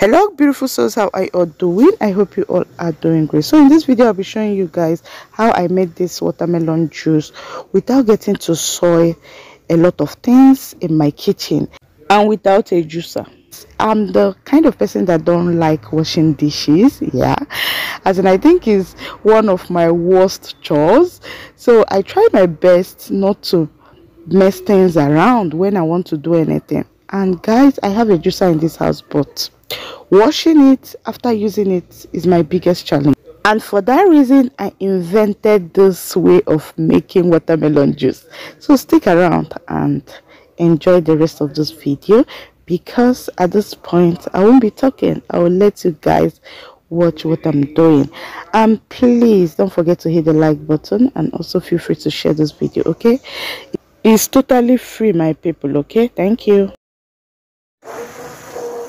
hello beautiful souls. How are you all doing? I hope you all are doing great. So in this video i'll be showing you guys how i made this watermelon juice without getting to soil a lot of things in my kitchen and without a juicer. I'm the kind of person that don't like washing dishes yeah. As in i think is one of my worst chores. So i try my best not to mess things around when i want to do anything and guys i have a juicer in this house but washing it after using it is my biggest challenge. And for that reason i invented this way of making watermelon juice. So stick around and enjoy the rest of this video because at this point i won't be talking. I will let you guys watch what i'm doing. And please don't forget to hit the like button and also feel free to share this video okay? It's totally free my people okay? Thank you Thank you.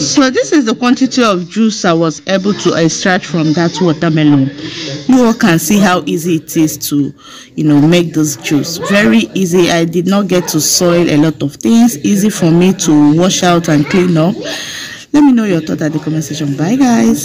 So this is the quantity of juice i was able to extract from that watermelon. You all can see how easy it is to you know make this juice. Very easy. I did not get to soil a lot of things. Easy for me to wash out and clean up. Let me know your thought at the comment section. Bye guys